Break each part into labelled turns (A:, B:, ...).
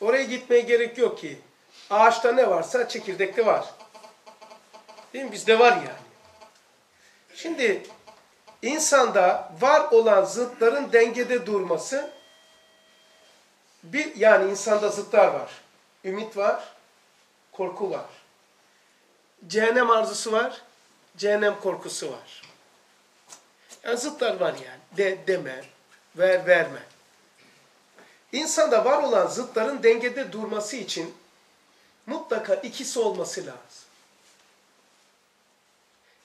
A: Oraya gitmeye gerek yok ki. Ağaçta ne varsa çekirdekte var. Değil mi? Bizde var yani. Şimdi insanda var olan zıtların dengede durması bir yani insanda zıtlar var. Ümit var, korku var. Cehennem arzusu var, cehennem korkusu var. Yani zıtlar var yani. De, deme, ver, verme. İnsanda var olan zıtların dengede durması için mutlaka ikisi olması lazım.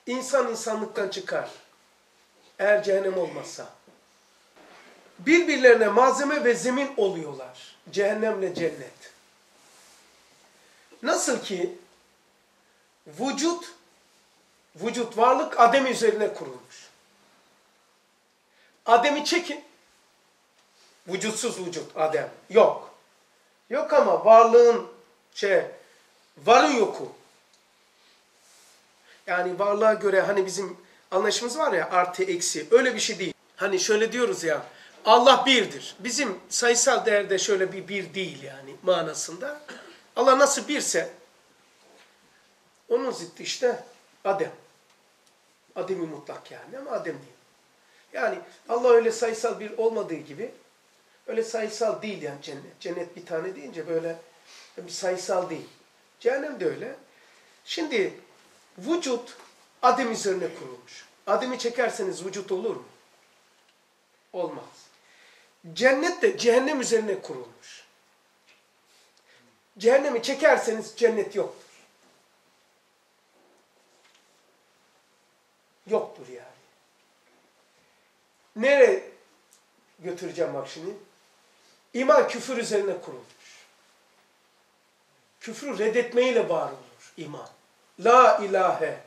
A: İnsan insanlıktan çıkar. Eğer cehennem olmazsa. Birbirlerine malzeme ve zemin oluyorlar. Cehennemle cennet. Nasıl ki vücut, vücut varlık Adem üzerine kurulmuş. Adem'i çekin. Vücutsuz vücut Adem. Yok. Yok ama varlığın şey, varın yoku. Yani varlığa göre hani bizim anlaşımız var ya artı eksi öyle bir şey değil. Hani şöyle diyoruz ya Allah birdir. Bizim sayısal değerde şöyle bir bir değil yani manasında. Allah nasıl birse onun zıttı işte Adem. Adem'i mutlak yani ama Adem değil. Yani Allah öyle sayısal bir olmadığı gibi öyle sayısal değil yani cennet. Cennet bir tane deyince böyle bir sayısal değil. Cehennem de öyle. Şimdi vücut Adem üzerine kurulmuş. Adem'i çekerseniz vücut olur mu? Olmaz. Cennet de cehennem üzerine kurulmuş. Cehennemi çekerseniz cennet yoktur. Yoktur yani. Nereye götüreceğim bak şimdi? İman küfür üzerine kurulmuş. Küfrü reddetmeyle var olur iman. La ilahe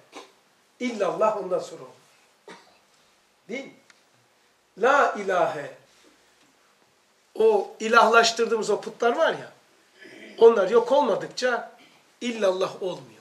A: illallah ondan sonra olur. Değil mi? La ilahe o ilahlaştırdığımız o putlar var ya onlar yok olmadıkça illallah olmuyor.